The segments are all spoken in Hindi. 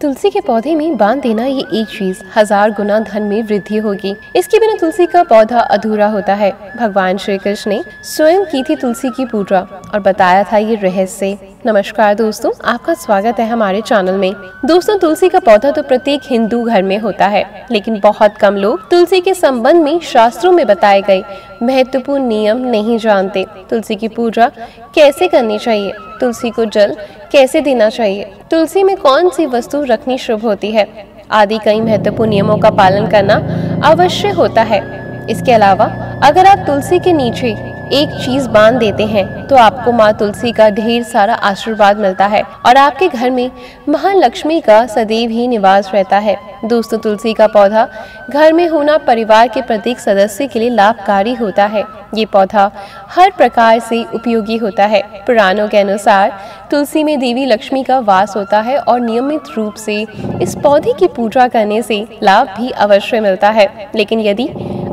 तुलसी के पौधे में बाँध देना ये एक चीज़। हज़ार गुना धन में वृद्धि होगी। इसके बिना तुलसी का पौधा अधूरा होता है। भगवान श्री कृष्ण ने स्वयं की थी तुलसी की पूजा और बताया था ये रहस्य। नमस्कार दोस्तों, आपका स्वागत है हमारे चैनल में। दोस्तों, तुलसी का पौधा तो प्रत्येक हिंदू घर में होता है, लेकिन बहुत कम लोग तुलसी के संबंध में शास्त्रों में बताए गए महत्वपूर्ण नियम नहीं जानते। तुलसी की पूजा कैसे करनी चाहिए? तुलसी को जल कैसे देना चाहिए? तुलसी में कौन सी वस्तु रखनी शुभ होती है? आदि कई महत्वपूर्ण नियमों का पालन करना अवश्य होता है। इसके अलावा, अगर आप तुलसी के नीचे एक चीज़ बाँध देते हैं तो आपको माँ तुलसी का ढेर सारा आशीर्वाद मिलता है और आपके घर में महालक्ष्मी का सदैव ही निवास रहता है। दोस्तों, तुलसी का पौधा घर में होना परिवार के प्रत्येक सदस्य के लिए लाभकारी होता है। ये पौधा हर प्रकार से उपयोगी होता है। पुराणों के अनुसार तुलसी में देवी लक्ष्मी का वास होता है और नियमित रूप से इस पौधे की पूजा करने से लाभ भी अवश्य मिलता है। लेकिन यदि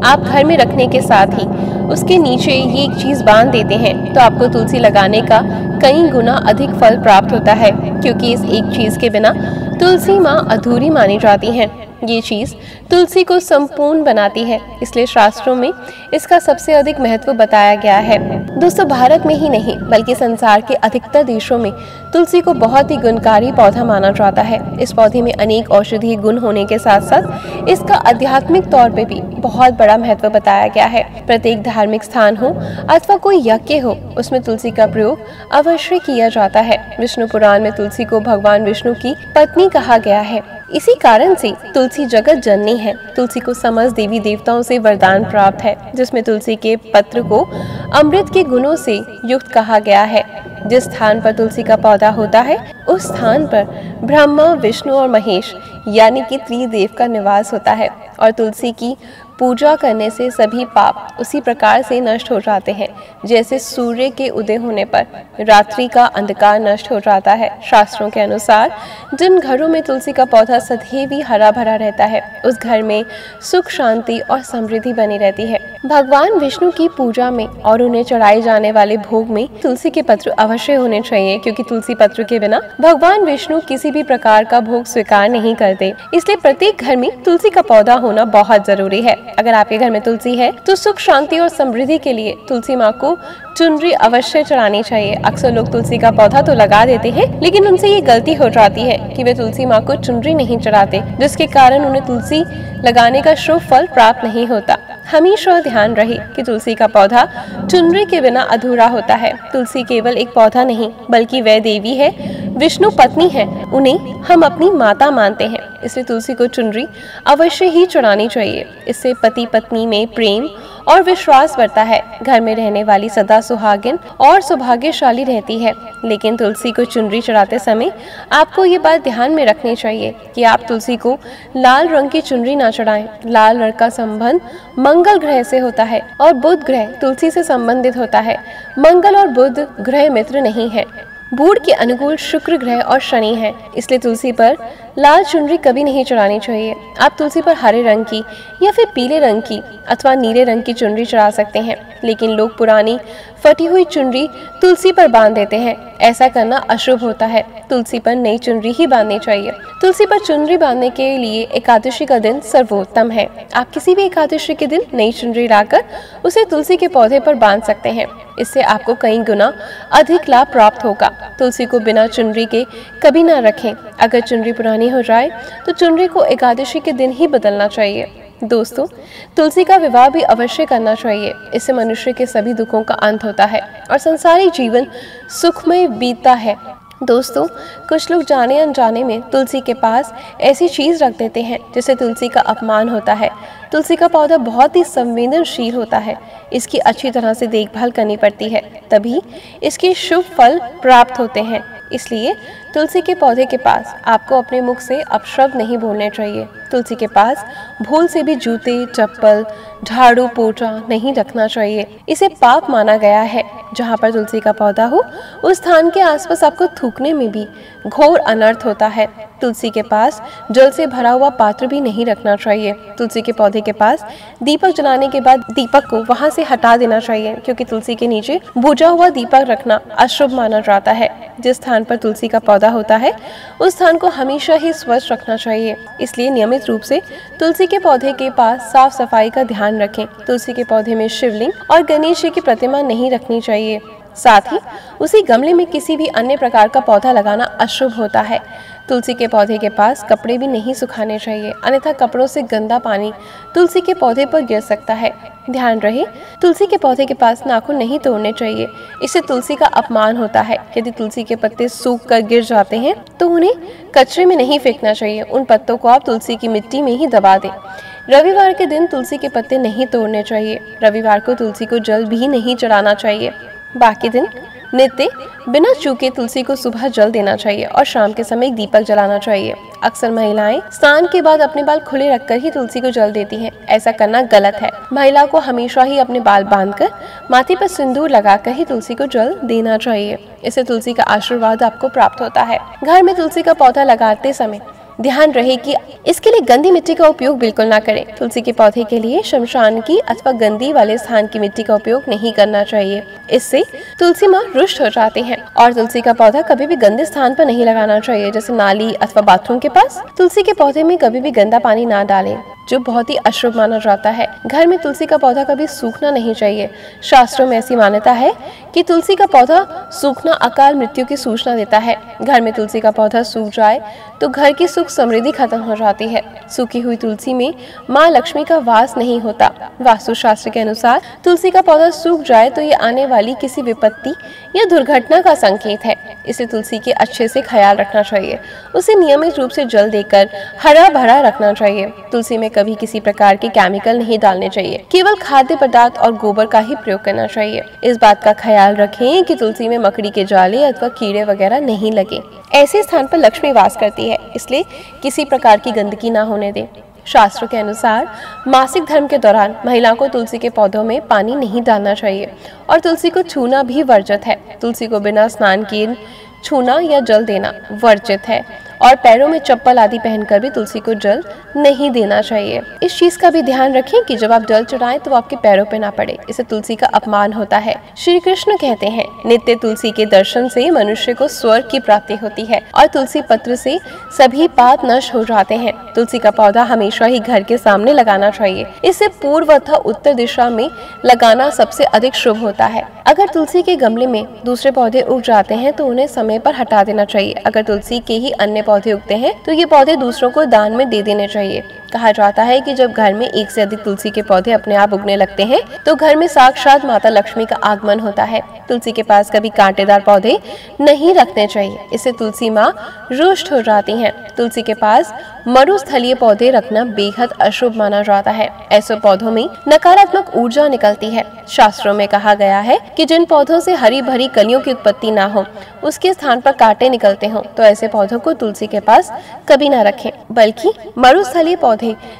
आप घर में रखने के साथ ही उसके नीचे ये एक चीज़ बाँध देते हैं। तो आपको तुलसी लगाने का कई गुना अधिक फल प्राप्त होता है, क्योंकि इस एक चीज़ के बिना तुलसी माँ अधूरी मानी जाती हैं। ये चीज़ तुलसी को संपूर्ण बनाती है, इसलिए शास्त्रों में इसका सबसे अधिक महत्व बताया गया है। दोस्तों, भारत में ही नहीं, बल्कि संसार के अधिकतर देशों में तुलसी को बहुत ही गुणकारी पौधा माना जाता है। इस पौधे में अनेक औषधीय गुण होने के साथ साथ इसका आध्यात्मिक तौर पे भी बहुत बड़ा महत्व बताया गया है। प्रत्येक धार्मिक स्थान हो अथवा कोई यज्ञ हो, उसमें तुलसी का प्रयोग अवश्य किया जाता है। विष्णु पुराण में तुलसी को भगवान विष्णु की पत्नी कहा गया है। इसी कारण से तुलसी जगत जननी है। तुलसी को समस्त देवी देवताओं से वरदान प्राप्त है, जिसमें तुलसी के पत्र को अमृत के गुणों से युक्त कहा गया है। जिस स्थान पर तुलसी का पौधा होता है, उस स्थान पर ब्रह्मा, विष्णु और महेश, यानी कि त्रिदेव का निवास होता है। और तुलसी की पूजा करने से सभी पाप उसी प्रकार से नष्ट हो जाते हैं, जैसे सूर्य के उदय होने पर। रात्रि का अंधकार नष्ट हो जाता है। शास्त्रों के अनुसार, जिन घरों में तुलसी का पौधा सदैव ही हरा भरा रहता है, उस घर में सुख, शांति और समृद्धि बनी रहती है। भगवान विष्णु की पूजा में और उन्हें चढ़ाए जाने वाले भोग में तुलसी के पत्र अवश्य होने चाहिए, क्योंकि तुलसी पत्र के बिना भगवान विष्णु किसी भी प्रकार का भोग स्वीकार नहीं करते। इसलिए प्रत्येक घर में तुलसी का पौधा होना बहुत ज़रूरी है। अगर आपके घर में तुलसी है तो सुख शांति और समृद्धि के लिए तुलसी माँ को चुनरी अवश्य चढ़ानी चाहिए। अक्सर लोग तुलसी का पौधा तो लगा देते हैं, लेकिन उनसे ये गलती हो जाती है कि वे तुलसी माँ को चुनरी नहीं चढ़ाते, जिसके कारण उन्हें तुलसी लगाने का शुभ फल प्राप्त नहीं होता। हमेशा ध्यान रहे कि तुलसी का पौधा चुनरी के बिना अधूरा होता है। तुलसी केवल एक पौधा नहीं, बल्कि वह देवी है, विष्णु पत्नी है, उन्हें हम अपनी माता मानते हैं। इसलिए तुलसी को चुनरी अवश्य ही चढ़ानी चाहिए। इससे पति पत्नी में प्रेम और विश्वास बढ़ता है। घर में रहने वाली सदा सुहागिन और सौभाग्यशाली रहती है। लेकिन तुलसी को चुनरी चढ़ाते समय आपको ये बात ध्यान में रखनी चाहिए कि आप तुलसी को लाल रंग की चुनरी ना चढ़ाएँ। लाल रंग का संबंध मंगल ग्रह से होता है और बुध ग्रह तुलसी से संबंधित होता है। मंगल और बुध ग्रह मित्र नहीं है। बूढ़ के अनुकूल शुक्र ग्रह और शनि है। इसलिए तुलसी पर लाल चुनरी कभी नहीं चढ़ानी चाहिए। आप तुलसी पर हरे रंग की या फिर पीले रंग की अथवा नीले रंग की चुनरी चढ़ा सकते हैं, लेकिन लोग पुरानी, फटी हुई चुनरी तुलसी पर बाँध देते हैं। ऐसा करना अशुभ होता है। तुलसी पर नई चुनरी ही बांधनी चाहिए। तुलसी पर चुनरी बांधने के लिए एकादशी का दिन सर्वोत्तम है। आप किसी भी एकादशी के दिन नई चुनरी लाकर उसे तुलसी के पौधे पर बाँध सकते हैं। इससे आपको कई गुना अधिक लाभ प्राप्त होगा। तुलसी को बिना चुनरी के कभी ना रखें। अगर चुनरी पुरानी हो जाए तो चुनरी को एकादशी के दिन ही बदलना चाहिए। दोस्तों, तुलसी का विवाह भी अवश्य करना चाहिए। इससे मनुष्य के सभी दुखों का अंत होता है और संसारी जीवन सुखमय बीतता है। दोस्तों, कुछ लोग जाने अनजाने में तुलसी के पास ऐसी चीज़ रख देते हैं, जिससे तुलसी का अपमान होता है। तुलसी का पौधा बहुत ही संवेदनशील होता है। इसकी अच्छी तरह से देखभाल करनी पड़ती है। तभी इसके शुभ फल प्राप्त होते हैं। इसलिए तुलसी के पौधे के पास आपको अपने मुख से अपशब्द नहीं बोलने चाहिए। तुलसी के पास भूल से भी जूते, चप्पल, झाड़ू पोचा नहीं रखना चाहिए। इसे पाप माना गया है। जहाँ पर तुलसी का पौधा हो, उस स्थान के आसपास आपको थूकने में भी घोर अनर्थ होता है। तुलसी के पास जल से भरा हुआ पात्र भी नहीं रखना चाहिए। तुलसी के पौधे के पास दीपक जलाने के बाद दीपक को वहाँ से हटा देना चाहिए, क्योंकि तुलसी के नीचे बुझा हुआ दीपक रखना अशुभ माना जाता है। जिस स्थान पर तुलसी का पौधा होता है, उस स्थान को हमेशा ही स्वच्छ रखना चाहिए। इसलिए नियमित रूप से तुलसी के पौधे के पास साफ़ सफ़ाई का ध्यान रखें। तुलसी के पौधे में शिवलिंग और गणेश जी की प्रतिमा नहीं रखनी चाहिए। साथ ही उसी गमले में किसी भी अन्य प्रकार का पौधा लगाना अशुभ होता है। तुलसी के पौधे के पास कपड़े भी नहीं सुखाने चाहिए, अन्यथा कपड़ों से गंदा पानी तुलसी के पौधे पर गिर सकता है। ध्यान रहे, तुलसी के पौधे के पास नाखून नहीं तोड़ने चाहिए। इससे तुलसी का अपमान होता है। यदि तुलसी के पत्ते सूख कर गिर जाते हैं तो उन्हें कचरे में नहीं फेंकना चाहिए। उन पत्तों को आप तुलसी की मिट्टी में ही दबा दें। रविवार के दिन तुलसी के पत्ते नहीं तोड़ने चाहिए। रविवार को तुलसी को जल भी नहीं चढ़ाना चाहिए। बाकी दिन नित्य, बिना चूके तुलसी को सुबह जल देना चाहिए और शाम के समय दीपक जलाना चाहिए। अक्सर महिलाएँ स्नान के बाद अपने बाल खुले रखकर ही तुलसी को जल देती हैं। ऐसा करना गलत है। महिला को हमेशा ही अपने बाल बांधकर माथे पर सिंदूर लगाकर ही तुलसी को जल देना चाहिए। इससे तुलसी का आशीर्वाद आपको प्राप्त होता है। घर में तुलसी का पौधा लगाते समय ध्यान रहे कि इसके लिए गंदी मिट्टी का उपयोग बिल्कुल ना करें। तुलसी के पौधे के लिए शमशान की अथवा गंदी वाले स्थान की मिट्टी का उपयोग नहीं करना चाहिए। इससे तुलसी माँ रुष्ट हो जाते हैं। और तुलसी का पौधा कभी भी गंदे स्थान पर नहीं लगाना चाहिए, जैसे नाली अथवा बाथरूम के पास। तुलसी के पौधे में कभी भी गंदा पानी ना डालें, जो बहुत ही अशुभ माना जाता है। घर में तुलसी का पौधा कभी सूखना नहीं चाहिए। शास्त्रों में ऐसी मान्यता है कि तुलसी का पौधा सूखना अकाल मृत्यु की सूचना देता है। घर में तुलसी का पौधा सूख जाए तो घर की सुख समृद्धि खत्म हो जाती है। सूखी हुई तुलसी में माँ लक्ष्मी का वास नहीं होता। वास्तु शास्त्र के अनुसार तुलसी का पौधा सूख जाए तो ये आने वाली किसी विपत्ति या दुर्घटना का संकेत है। इसे तुलसी के अच्छे से ख्याल रखना चाहिए। उसे नियमित रूप से जल देकर हरा भरा रखना चाहिए। तुलसी में कभी किसी प्रकार के केमिकल नहीं डालने चाहिए। केवल खाद्य पदार्थ और गोबर का ही प्रयोग करना चाहिए। इस बात का ख्याल रखें कि तुलसी में मकड़ी के जाले अथवा कीड़े वगैरह नहीं लगे। ऐसे स्थान पर लक्ष्मी वास करती है, इसलिए किसी प्रकार की गंदगी ना होने दें। शास्त्रों के अनुसार, मासिक धर्म के दौरान महिलाओं को तुलसी के पौधों में पानी नहीं डालना चाहिए और तुलसी को छूना भी वर्जित है। तुलसी को बिना स्नान किए छूना या जल देना वर्जित है। और पैरों में चप्पल आदि पहनकर भी तुलसी को जल नहीं देना चाहिए। इस चीज़ का भी ध्यान रखें कि जब आप जल चढ़ाएँ तो आपके पैरों पे ना पड़े। इसे तुलसी का अपमान होता है। श्री कृष्ण कहते हैं, नित्य तुलसी के दर्शन से मनुष्य को स्वर्ग की प्राप्ति होती है और तुलसी पत्र से सभी पाप नष्ट हो जाते हैं। तुलसी का पौधा हमेशा ही घर के सामने लगाना चाहिए। इसे पूर्व अथवा उत्तर दिशा में लगाना सबसे अधिक शुभ होता है। अगर तुलसी के गमले में दूसरे पौधे उग जाते हैं तो उन्हें समय पर हटा देना चाहिए। अगर तुलसी के ही अन्य पौधे उगते हैं तो ये पौधे दूसरों को दान में दे देने चाहिए। कहा जाता है कि जब घर में एक से अधिक तुलसी के पौधे अपने आप उगने लगते हैं तो घर में साक्षात माता लक्ष्मी का आगमन होता है। तुलसी के पास कभी कांटेदार पौधे नहीं रखने चाहिए। इससे तुलसी माँ रुष्ट हो जाती हैं। तुलसी के पास मरुस्थलीय पौधे रखना बेहद अशुभ माना जाता है। ऐसे पौधों में नकारात्मक ऊर्जा निकलती है। शास्त्रों में कहा गया है कि जिन पौधों से हरी भरी कलियों की उत्पत्ति ना हो, उसके स्थान पर कांटे निकलते हों तो ऐसे पौधों को तुलसी के पास कभी ना रखें। बल्कि मरुस्थलीय पौधे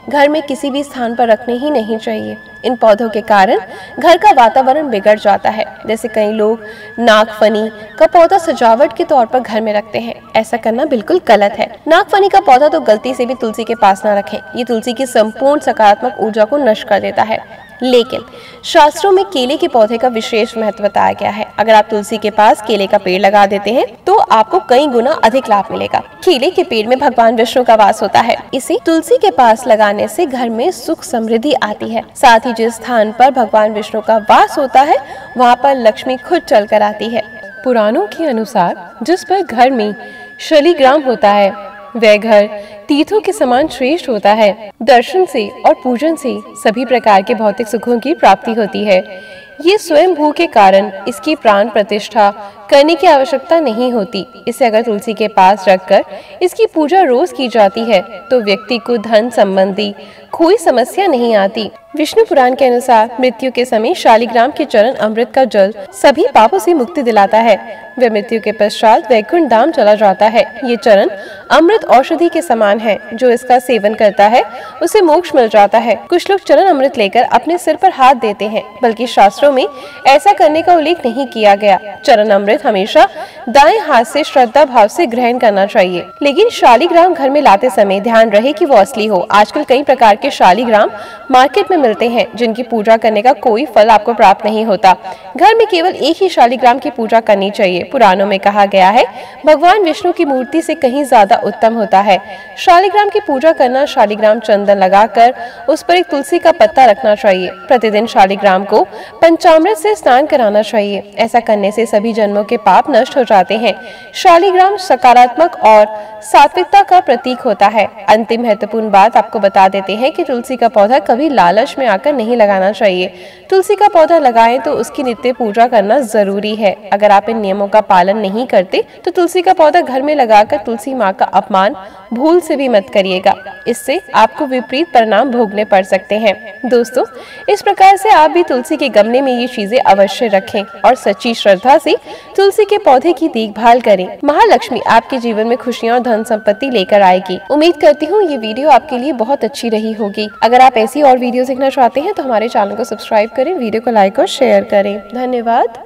घर में किसी भी स्थान पर रखने ही नहीं चाहिए। इन पौधों के कारण घर का वातावरण बिगड़ जाता है। जैसे कई लोग नागफनी का पौधा सजावट के तौर पर घर में रखते हैं। ऐसा करना बिल्कुल गलत है। नागफनी का पौधा तो गलती से भी तुलसी के पास ना रखें। ये तुलसी की संपूर्ण सकारात्मक ऊर्जा को नष्ट कर देता है। लेकिन शास्त्रों में केले के पौधे का विशेष महत्व बताया गया है। अगर आप तुलसी के पास केले का पेड़ लगा देते हैं तो आपको कई गुना अधिक लाभ मिलेगा। केले के पेड़ में भगवान विष्णु का वास होता है। इसे तुलसी के पास लगाने से घर में सुख समृद्धि आती है। साथ ही जिस स्थान पर भगवान विष्णु का वास होता है, वहाँ पर लक्ष्मी खुद चल कर आती है। पुराणों के अनुसार, जिस पर घर में शलिग्राम होता है वह घर तीर्थों के समान श्रेष्ठ होता है। दर्शन से और पूजन से सभी प्रकार के भौतिक सुखों की प्राप्ति होती है। ये स्वयं भू के कारण इसकी प्राण प्रतिष्ठा करने की आवश्यकता नहीं होती। इसे अगर तुलसी के पास रखकर इसकी पूजा रोज की जाती है तो व्यक्ति को धन संबंधी कोई समस्या नहीं आती। विष्णु पुराण के अनुसार मृत्यु के समय शालिग्राम के चरण अमृत का जल सभी पापों से मुक्ति दिलाता है। वे मृत्यु के पश्चात वैकुंठ धाम चला जाता है। ये चरण अमृत औषधि के समान है, जो इसका सेवन करता है, उसे मोक्ष मिल जाता है। कुछ लोग चरण अमृत लेकर अपने सिर पर हाथ देते हैं, बल्कि शास्त्रों में ऐसा करने का उल्लेख नहीं किया गया। चरण अमृत हमेशा दाएँ हाथ से श्रद्धा भाव से ग्रहण करना चाहिए। लेकिन शालीग्राम घर में लाते समय ध्यान रहे कि वो असली हो। आजकल कई प्रकार के शालीग्राम मार्केट में मिलते हैं, जिनकी पूजा करने का कोई फल आपको प्राप्त नहीं होता। घर में केवल एक ही शालीग्राम की पूजा करनी चाहिए, पुराणों में कहा गया है। भगवान विष्णु की मूर्ति से कहीं ज़्यादा उत्तम होता है। शालीग्राम की पूजा करना शालीग्राम चंदन लगाकर, उस पर एक तुलसी का पत्ता रखना चाहिए। प्रतिदिन शालीग्राम को पंचामृत से स्नान कराना चाहिए। ऐसा करने से सभी जन्मों के पाप नष्ट हो जाते हैं। शालीग्राम सकारात्मक और सात्विकता का प्रतीक होता है। अंतिम महत्वपूर्ण बात आपको बता देते हैं कि तुलसी का पौधा कभी लालच में आकर नहीं लगाना चाहिए। तुलसी का पौधा लगाएँ तो उसकी नित्य पूजा करना ज़रूरी है। अगर आप इन नियमों का पालन नहीं करते तो तुलसी का पौधा घर में लगाकर तुलसी माँ का अपमान भूल से भी मत करिएगा। इससे आपको विपरीत परिणाम भोगने पड़ सकते हैं। दोस्तों, इस प्रकार से आप भी तुलसी के गमले में ये चीज़ें अवश्य रखें और सच्ची श्रद्धा से तुलसी के पौधे की देखभाल करें। महालक्ष्मी आपके जीवन में खुशियाँ और धन संपत्ति लेकर आएगी। उम्मीद करती हूँ ये वीडियो आपके लिए बहुत अच्छी रही होगी। अगर आप ऐसी और वीडियो देखना चाहते हैं तो हमारे चैनल को सब्सक्राइब करें, वीडियो को लाइक और शेयर करें। धन्यवाद।